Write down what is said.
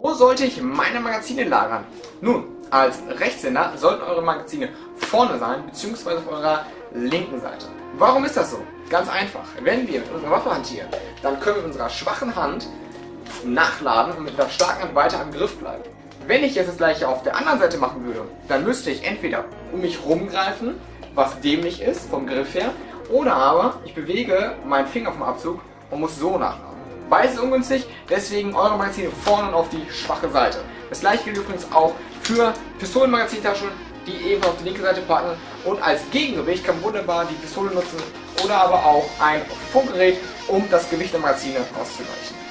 Wo sollte ich meine Magazine lagern? Nun, als Rechtshänder sollten eure Magazine vorne sein, beziehungsweise auf eurer linken Seite. Warum ist das so? Ganz einfach. Wenn wir mit unserer Waffe hantieren, dann können wir mit unserer schwachen Hand nachladen und mit einer starken Hand weiter am Griff bleiben. Wenn ich jetzt das gleiche auf der anderen Seite machen würde, dann müsste ich entweder um mich rumgreifen, was dämlich ist vom Griff her, oder aber ich bewege meinen Finger vom Abzug und muss so nachladen. Beides ist ungünstig, deswegen eure Magazine vorne und auf die schwache Seite. Das gleiche gilt übrigens auch für Pistolenmagazintaschen, die eben auf die linke Seite packen und als Gegengewicht kann man wunderbar die Pistole nutzen oder aber auch ein Funkgerät, um das Gewicht der Magazine auszugleichen.